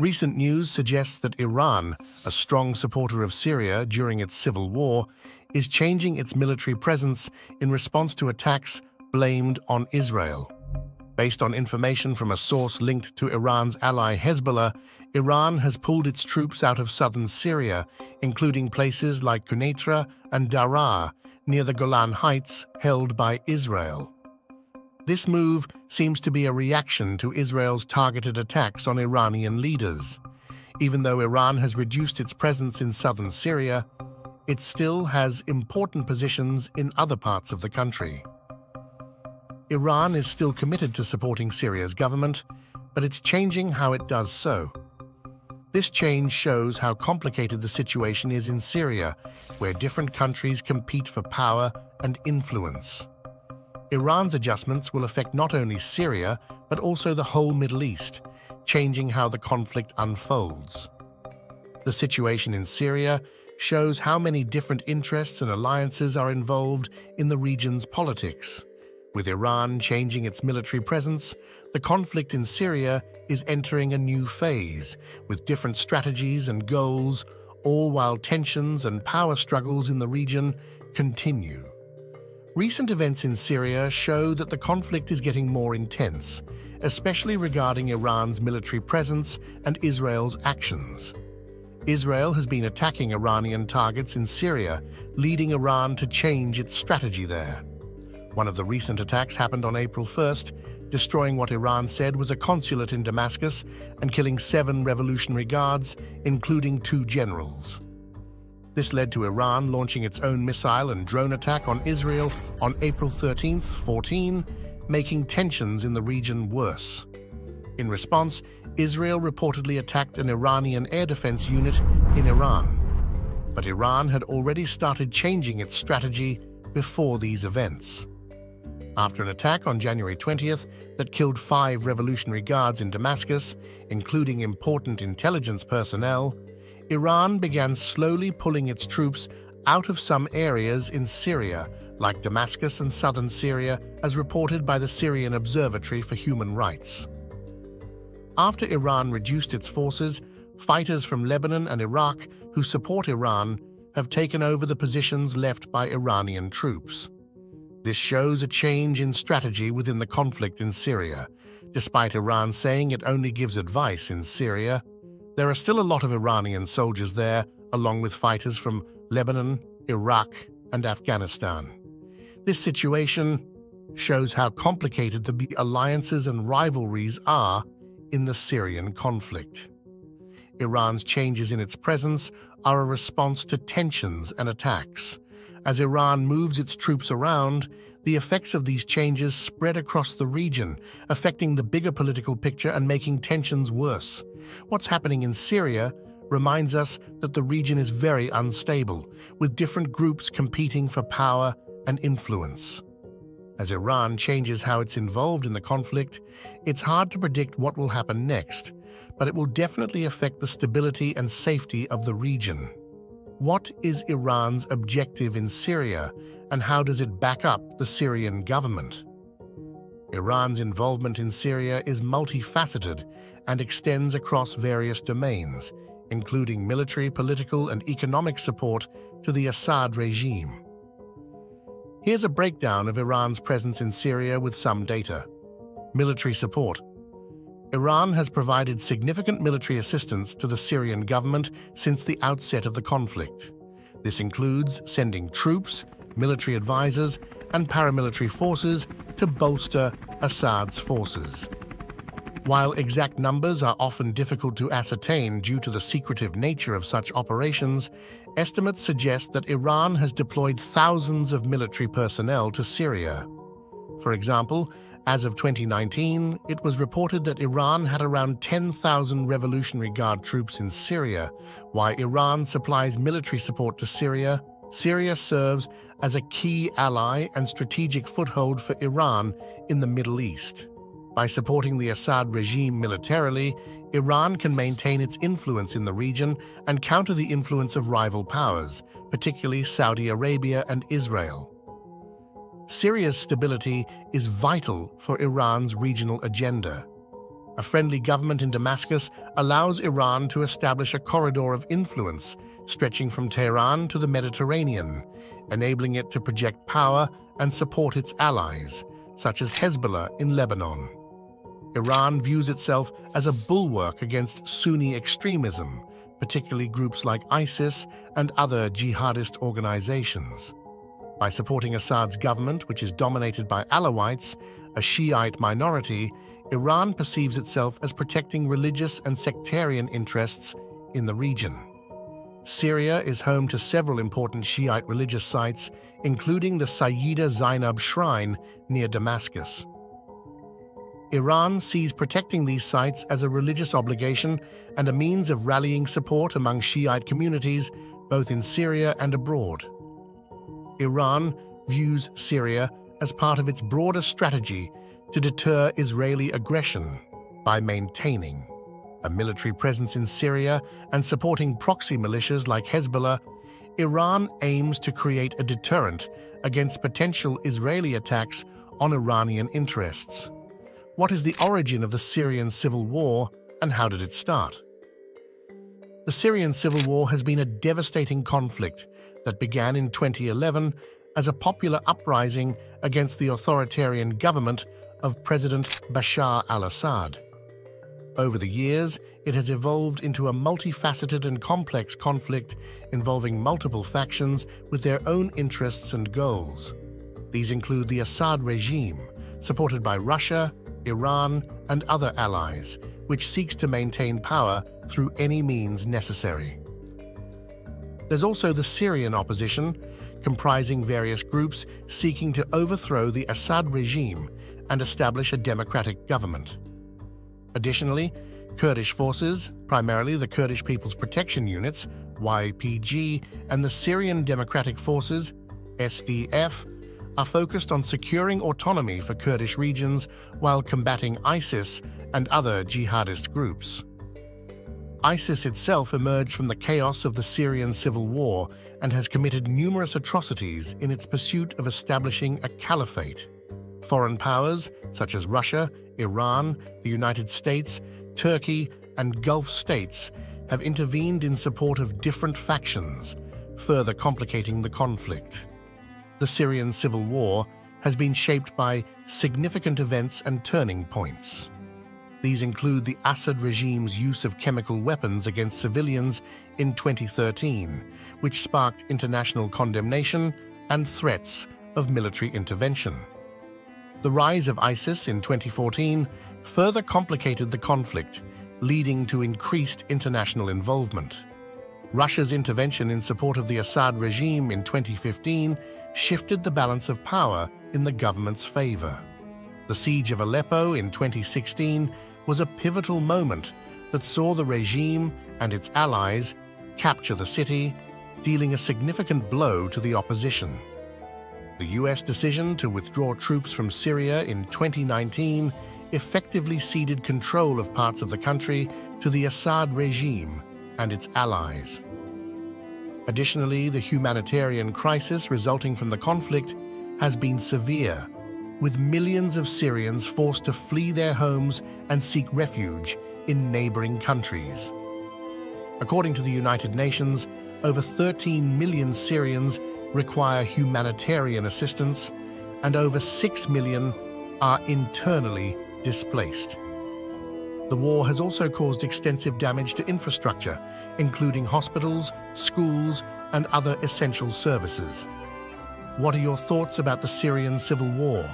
Recent news suggests that Iran, a strong supporter of Syria during its civil war, is changing its military presence in response to attacks blamed on Israel. Based on information from a source linked to Iran's ally Hezbollah, Iran has pulled its troops out of southern Syria, including places like Quneitra and Daraa, near the Golan Heights held by Israel. This move seems to be a reaction to Israel's targeted attacks on Iranian leaders. Even though Iran has reduced its presence in southern Syria, it still has important positions in other parts of the country. Iran is still committed to supporting Syria's government, but it's changing how it does so. This change shows how complicated the situation is in Syria, where different countries compete for power and influence. Iran's adjustments will affect not only Syria, but also the whole Middle East, changing how the conflict unfolds. The situation in Syria shows how many different interests and alliances are involved in the region's politics. With Iran changing its military presence, the conflict in Syria is entering a new phase, with different strategies and goals, all while tensions and power struggles in the region continue. Recent events in Syria show that the conflict is getting more intense, especially regarding Iran's military presence and Israel's actions. Israel has been attacking Iranian targets in Syria, leading Iran to change its strategy there. One of the recent attacks happened on April 1st, destroying what Iran said was a consulate in Damascus and killing seven Revolutionary Guards, including two generals. This led to Iran launching its own missile and drone attack on Israel on April 13, 14, making tensions in the region worse. In response, Israel reportedly attacked an Iranian air defense unit in Iran. But Iran had already started changing its strategy before these events. After an attack on January 20th that killed five Revolutionary Guards in Damascus, including important intelligence personnel, Iran began slowly pulling its troops out of some areas in Syria, like Damascus and southern Syria, as reported by the Syrian Observatory for Human Rights. After Iran reduced its forces, fighters from Lebanon and Iraq who support Iran have taken over the positions left by Iranian troops. This shows a change in strategy within the conflict in Syria. Despite Iran saying it only gives advice in Syria, there are still a lot of Iranian soldiers there, along with fighters from Lebanon, Iraq, and Afghanistan. This situation shows how complicated the alliances and rivalries are in the Syrian conflict. Iran's changes in its presence are a response to tensions and attacks. As Iran moves its troops around, the effects of these changes spread across the region, affecting the bigger political picture and making tensions worse. What's happening in Syria reminds us that the region is very unstable, with different groups competing for power and influence. As Iran changes how it's involved in the conflict, it's hard to predict what will happen next, but it will definitely affect the stability and safety of the region. What is Iran's objective in Syria, and how does it back up the Syrian government? Iran's involvement in Syria is multifaceted and extends across various domains, including military, political, and economic support to the Assad regime. Here's a breakdown of Iran's presence in Syria with some data. Military support. Iran has provided significant military assistance to the Syrian government since the outset of the conflict. This includes sending troops, military advisors, and paramilitary forces to bolster Assad's forces. While exact numbers are often difficult to ascertain due to the secretive nature of such operations, estimates suggest that Iran has deployed thousands of military personnel to Syria. For example, as of 2019, it was reported that Iran had around 10,000 Revolutionary Guard troops in Syria. While Iran supplies military support to Syria, Syria serves as a key ally and strategic foothold for Iran in the Middle East. By supporting the Assad regime militarily, Iran can maintain its influence in the region and counter the influence of rival powers, particularly Saudi Arabia and Israel. Syria's stability is vital for Iran's regional agenda. A friendly government in Damascus allows Iran to establish a corridor of influence stretching from Tehran to the Mediterranean, enabling it to project power and support its allies, such as Hezbollah in Lebanon. Iran views itself as a bulwark against Sunni extremism, particularly groups like ISIS and other jihadist organizations. By supporting Assad's government, which is dominated by Alawites, a Shiite minority, Iran perceives itself as protecting religious and sectarian interests in the region. Syria is home to several important Shiite religious sites, including the Sayyida Zainab Shrine near Damascus. Iran sees protecting these sites as a religious obligation and a means of rallying support among Shiite communities both in Syria and abroad. Iran views Syria as part of its broader strategy to deter Israeli aggression by maintaining a military presence in Syria and supporting proxy militias like Hezbollah, Iran aims to create a deterrent against potential Israeli attacks on Iranian interests. What is the origin of the Syrian civil war and how did it start? The Syrian civil war has been a devastating conflict that began in 2011 as a popular uprising against the authoritarian government of President Bashar al-Assad. Over the years, it has evolved into a multifaceted and complex conflict involving multiple factions with their own interests and goals. These include the Assad regime, supported by Russia, Iran, and other allies, which seeks to maintain power through any means necessary. There's also the Syrian opposition, comprising various groups seeking to overthrow the Assad regime and establish a democratic government. Additionally, Kurdish forces, primarily the Kurdish People's Protection Units, YPG, and the Syrian Democratic Forces, SDF, are focused on securing autonomy for Kurdish regions while combating ISIS and other jihadist groups. ISIS itself emerged from the chaos of the Syrian civil war and has committed numerous atrocities in its pursuit of establishing a caliphate. Foreign powers, such as Russia, Iran, the United States, Turkey, and Gulf states, have intervened in support of different factions, further complicating the conflict the Syrian civil war has been shaped by significant events and turning points. These include the Assad regime's use of chemical weapons against civilians in 2013, which sparked international condemnation and threats of military intervention. The rise of ISIS in 2014 further complicated the conflict, leading to increased international involvement. Russia's intervention in support of the Assad regime in 2015 shifted the balance of power in the government's favor. The siege of Aleppo in 2016 was a pivotal moment that saw the regime and its allies capture the city, dealing a significant blow to the opposition. The US decision to withdraw troops from Syria in 2019 effectively ceded control of parts of the country to the Assad regime and its allies. Additionally, the humanitarian crisis resulting from the conflict has been severe, with millions of Syrians forced to flee their homes and seek refuge in neighboring countries. According to the United Nations, over 13 million Syrians require humanitarian assistance and over 6 million are internally displaced. The war has also caused extensive damage to infrastructure, including hospitals, schools, and other essential services. What are your thoughts about the Syrian civil war?